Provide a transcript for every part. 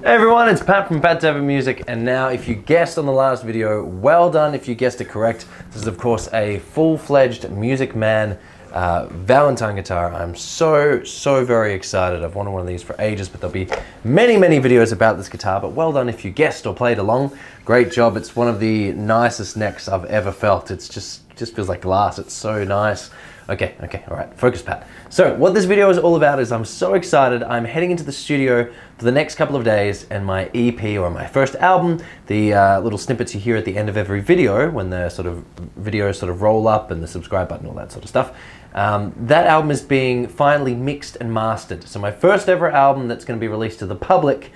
Hey everyone, it's Pat from Pat David Music, and now if you guessed on the last video, well done if you guessed it correct. This is of course a full-fledged Music Man uh, Valentine guitar. I'm so, so very excited. I've wanted one of these for ages, but there'll be many, many videos about this guitar, but well done if you guessed or played along. Great job. It's one of the nicest necks I've ever felt. It's just, just feels like glass. It's so nice. Okay, okay, all right, focus Pat. So what this video is all about is I'm so excited. I'm heading into the studio for the next couple of days and my EP or my first album, the uh, little snippets you hear at the end of every video when the sort of videos sort of roll up and the subscribe button, all that sort of stuff. Um, that album is being finally mixed and mastered. So my first ever album that's going to be released to the public,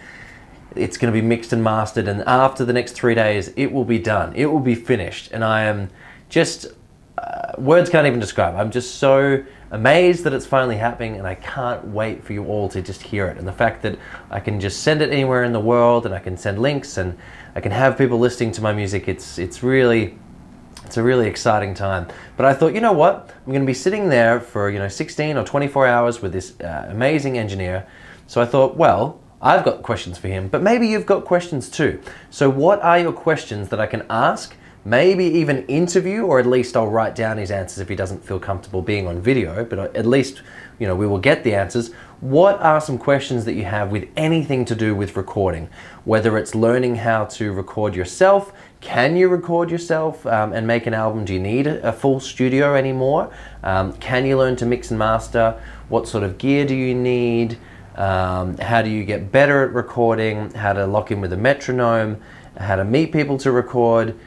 it's going to be mixed and mastered, and after the next three days, it will be done. It will be finished, and I am just words can't even describe. I'm just so amazed that it's finally happening, and I can't wait for you all to just hear it. And the fact that I can just send it anywhere in the world, and I can send links, and I can have people listening to my music. It's it's really it's a really exciting time. But I thought, you know what? I'm going to be sitting there for, you know, 16 or 24 hours with this uh, amazing engineer. So I thought, well, I've got questions for him, but maybe you've got questions too. So what are your questions that I can ask, maybe even interview, or at least I'll write down his answers if he doesn't feel comfortable being on video, but at least, you know, we will get the answers. What are some questions that you have with anything to do with recording? Whether it's learning how to record yourself, can you record yourself um, and make an album? Do you need a full studio anymore? Um, can you learn to mix and master? What sort of gear do you need? Um, how do you get better at recording? How to lock in with a metronome? How to meet people to record?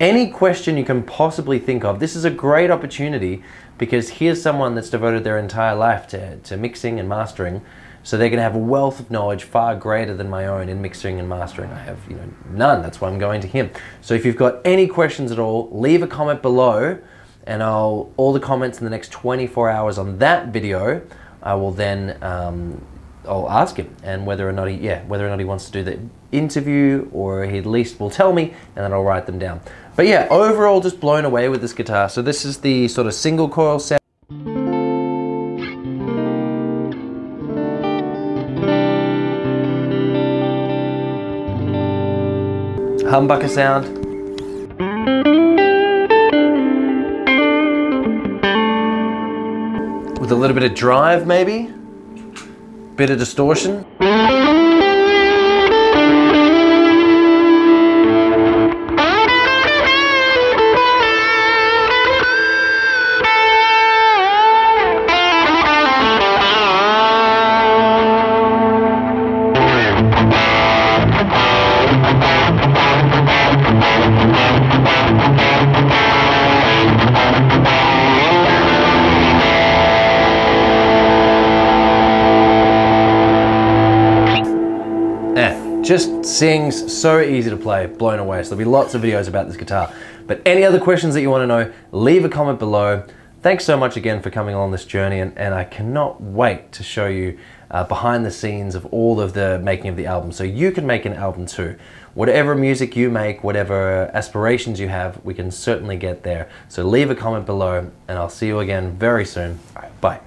Any question you can possibly think of. This is a great opportunity because here's someone that's devoted their entire life to, to mixing and mastering so they're going to have a wealth of knowledge far greater than my own in mixing and mastering. I have, you know, none. That's why I'm going to him. So if you've got any questions at all, leave a comment below and I'll, all the comments in the next 24 hours on that video, I will then, um, I'll ask him and whether or not he, yeah, whether or not he wants to do the interview or he at least will tell me and then I'll write them down. But yeah, overall just blown away with this guitar. So this is the sort of single coil sound. humbucker sound. With a little bit of drive maybe, bit of distortion. Just sings so easy to play, blown away. So there'll be lots of videos about this guitar. But any other questions that you want to know, leave a comment below. Thanks so much again for coming along this journey, and, and I cannot wait to show you uh, behind the scenes of all of the making of the album so you can make an album too. Whatever music you make, whatever aspirations you have, we can certainly get there. So leave a comment below, and I'll see you again very soon. Bye.